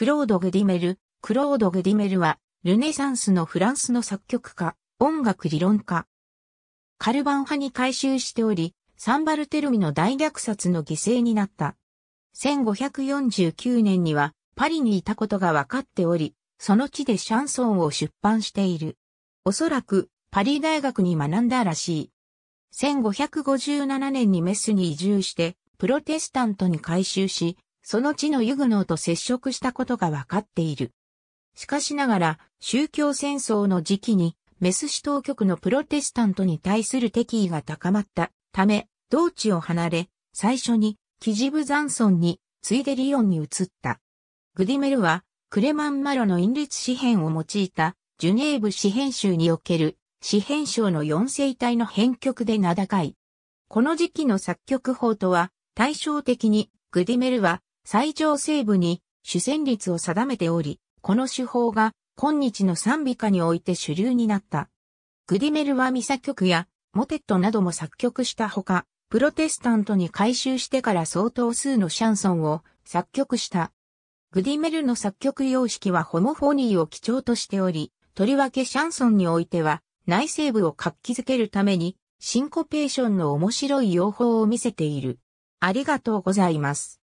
クロード・グディメル。クロード・グディメルは、ルネサンスのフランスの作曲家、音楽理論家。カルバン派に改宗しており、サンバルテルミの大虐殺の犠牲になった。1549年にはパリにいたことが分かっており、その地でシャンソンを出版している。おそらくパリ大学に学んだらしい。1557年にメスに移住して、プロテスタントに改宗し、その地のユグノーと接触したことが分かっている。しかしながら、宗教戦争の時期に、メス市当局のプロテスタントに対する敵意が高まったため、同地を離れ、最初に、キジブザンソンに、ついでリヨンに移った。グディメルは、クレマンマロの隠律詩編を用いた、ジュネーブ詩編集における、詩編章の四世体の編曲で名高い。この時期の作曲法とは、対照的に、グディメルは、最上西部に主旋律を定めており、この手法が今日の賛美歌において主流になった。グディメルはミサ曲やモテットなども作曲したほか、プロテスタントに改宗してから相当数のシャンソンを作曲した。グディメルの作曲様式はホモフォニーを基調としており、とりわけシャンソンにおいては内声部を活気づけるためにシンコペーションの面白い用法を見せている。ありがとうございます。